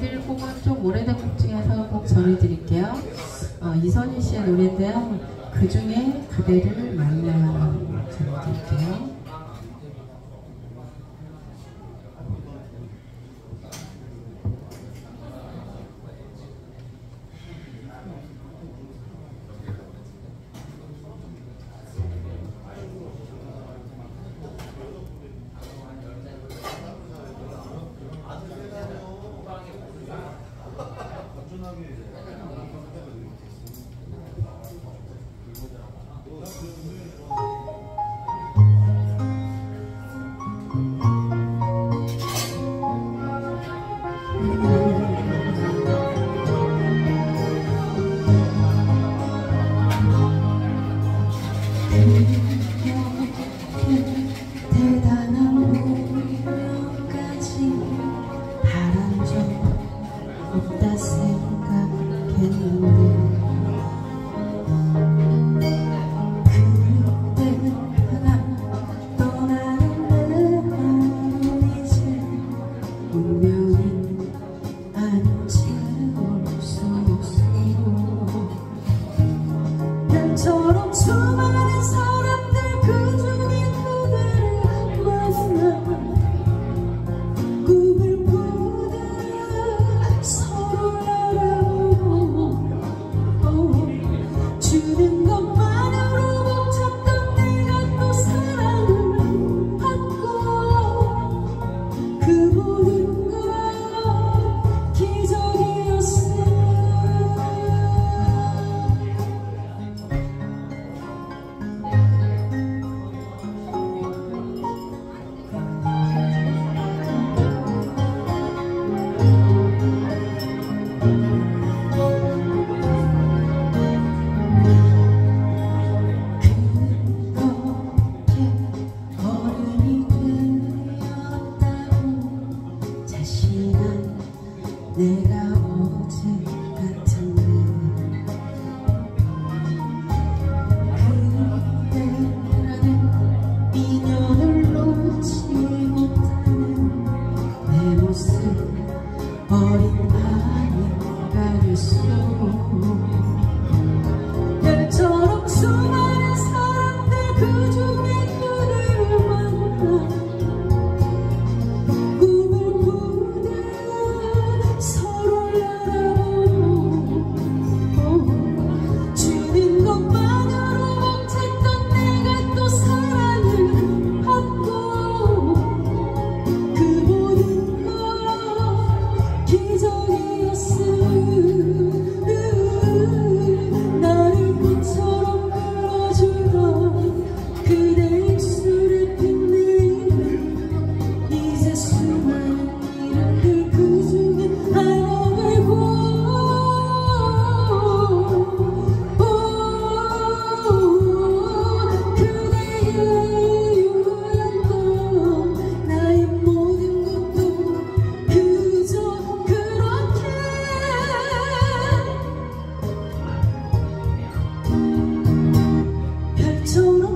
전해드릴 곡은 좀 오래된 곡 중에서 꼭 전해드릴게요. 어, 이선희 씨의 노래인데요. 그 중에 그대를 만나 전해드릴게요. 바란 적 없다 생각했는데 자신한 내가 어제 같은데 그때라는 인연을 놓지 못하는 내 모습 어린 아이가 됐어 별처럼 수많은 사람들 그 중에 그대를 만나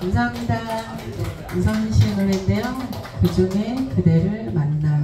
감사합니다. 이선희 씨의 노래인데요. 그 중에 그대를 만나